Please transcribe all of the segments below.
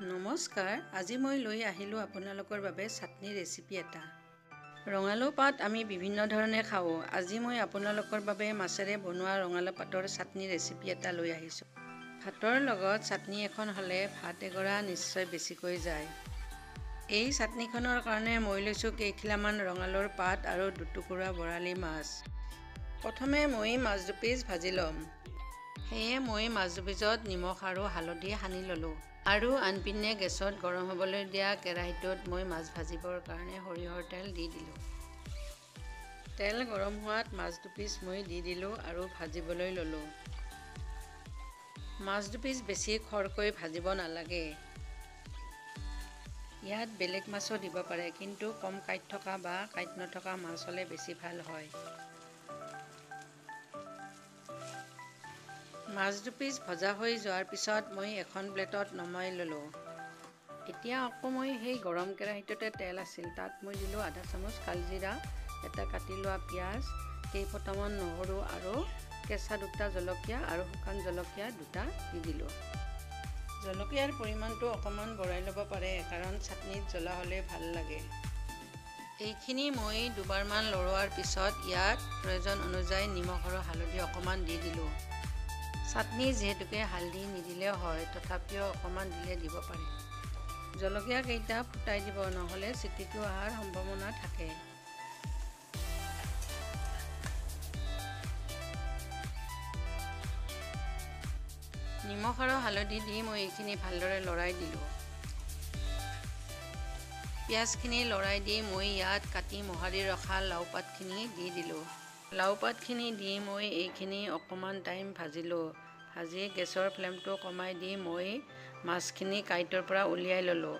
নমস্কাৰ আজি মই লৈ আহিলোঁ আপোনালোকৰ বাবে চাটনি ৰেচিপি এটা। ৰঙালাও পাত আমি বিভিন্ন ধৰণে খাওঁ। আজি মই আপোনালোকৰ বাবে মাছেৰে বনোৱা ৰঙালাও পাতৰ চাটনি ৰেচিপি এটা লৈ আহিছোঁ। ভাতৰ লগত চাটনি এখন হ'লে ভাত এগৰা নিশ্চয় বেছিকৈ যায়। এই চাটনিখনৰ কাৰণে মই লৈছোঁ কেইখিলামান ৰঙালাওৰ পাত আৰু দুটুকুৰা বৰালি মাছ। প্ৰথমে মই মাছ দুপিচ ভাজি ল'ম। সেয়ে মই মাছ দুপিচত নিমখ আৰু হালধি সানি ল'লোঁ। আৰু আনপিনে গেছত গৰম হ'বলৈ দিয়া কেৰাহীটোত মই মাছ ভাজিবৰ কাৰণে সৰিয়হৰ তেল দি দিলোঁ। তেল গৰম হোৱাত মাছ দুপিচ মই দি দিলোঁ আৰু ভাজিবলৈ ল'লোঁ। মাছ দুপিচ বেছি খৰকৈ ভাজিব নালাগে। ইয়াত বেলেগ মাছো দিব পাৰে কিন্তু কম কাঁইট থকা বা কাঁইট নথকা মাছ হ'লে বেছি ভাল হয়। মাছ দুপিচ ভজা হৈ যোৱাৰ পিছত মই এখন প্লেটত নমাই ল'লোঁ। এতিয়া আকৌ মই সেই গৰম কেৰাহীটোতে তেল আছিল। তাত মই দিলোঁ আধা চামুচ কালজিৰা এটা কাটি লোৱা পিঁয়াজ কেইফটামান নহৰু আৰু কেঁচা দুটা জলকীয়া আৰু শুকান জলকীয়া দুটা দি দিলোঁ। জলকীয়াৰ পৰিমাণটো অকণমান বঢ়াই ল'ব পাৰে কাৰণ চাটনিত জ্বলা হ'লে ভাল লাগে। এইখিনি মই দুবাৰমান লৰোৱাৰ পিছত ইয়াত প্ৰয়োজন অনুযায়ী নিমখ আৰু হালধি অকণমান দি দিলোঁ। চাটনি যিহেতুকে হালধি নিদিলেও হয় তথাপিও অকণমান দিলে দিব পাৰে। জলকীয়াকেইটা ফুটাই দিব নহ'লে চিটিকি অহাৰ সম্ভাৱনা থাকে। নিমখ আৰু হালধি দি মই এইখিনি ভালদৰে লৰাই দিলোঁ। পিঁয়াজখিনি লৰাই দি মই ইয়াত কাটি মোহাৰি ৰখা লাও পাতখিনি দি দিলোঁ। লাও পাতখিনি দি মই এইখিনি অকণমান টাইম ভাজিলোঁ। ভাজি গেছৰ ফ্লেমটো কমাই দি মই মাছখিনি কাঁইটৰ পৰা উলিয়াই ল'লোঁ।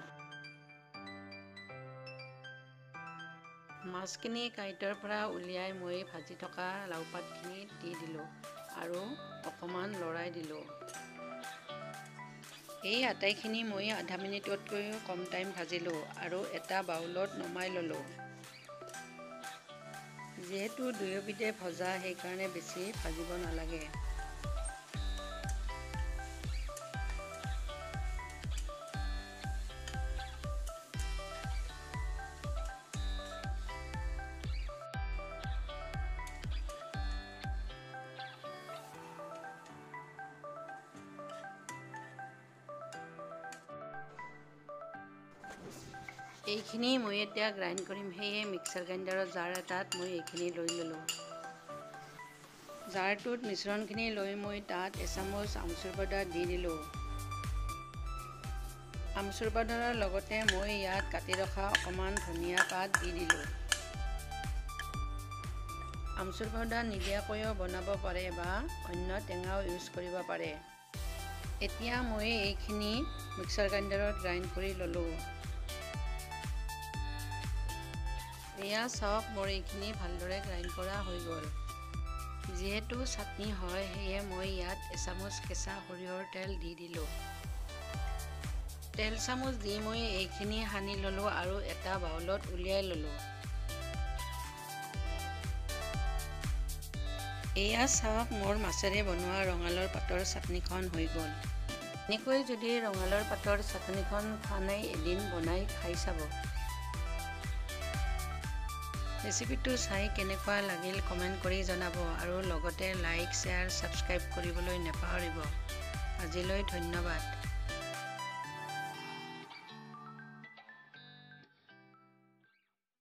মাছখিনি কাঁইটৰ পৰা উলিয়াই মই ভাজি থকা লাও পাতখিনি দি দিলোঁ আৰু অকণমান লৰাই দিলোঁ। এই আটাইখিনি মই আধা মিনিটতকৈও কম টাইম ভাজিলোঁ আৰু এটা বাউলত নমাই ল'লোঁ। যিহেতু দুয়োবিধে ভজা সেইকাৰণে বেছি ভাজিব নালাগে। এইখিনি মই এতিয়া গ্ৰাইণ্ড কৰিম। সেয়ে মিক্সাৰ গ্ৰাইণ্ডাৰৰ জাৰ এটাত মই এইখিনি লৈ ল'লোঁ। জাৰটোত মিশ্ৰণখিনি লৈ মই তাত এচামুচ আমচুৰ পাউডাৰ দি দিলোঁ। আমচুৰ পাউডাৰৰ লগতে মই ইয়াত কাটি ৰখা অকণমান ধনিয়া পাত দি দিলোঁ। আমচুৰ পাউডাৰ নিদিয়াকৈও বনাব পাৰে বা অন্য টেঙাও ইউজ কৰিব পাৰে। এতিয়া মই এইখিনি মিক্সাৰ গ্ৰাইণ্ডাৰত গ্ৰাইণ্ড কৰি ল'লোঁ। এয়া চাওক মোৰ এইখিনি ভালদৰে গ্ৰাইণ্ড কৰা হৈ গ'ল। যিহেতু চাটনি হয় সেয়ে মই ইয়াত এচামুচ কেঁচা সৰিয়হৰ তেল দি দিলোঁ। তেল চামুচ দি মই এইখিনি সানি ল'লোঁ আৰু এটা বাউলত উলিয়াই ল'লোঁ। এয়া চাওক মোৰ মাছেৰে বনোৱা ৰঙালাওৰ পাতৰ চাটনিখন হৈ গ'ল। এনেকৈ যদি ৰঙালাওৰ পাতৰ চাটনিখন খোৱা নাই এদিন বনাই খাই চাব। ৰেচিপিটো চাই কেনেকুৱা লাগিল কমেণ্ট কৰি জনাব আৰু লগতে লাইক শ্বেয়াৰ ছাবস্ক্ৰাইব কৰিবলৈ নাপাহৰিব। আজিলৈ ধন্যবাদ।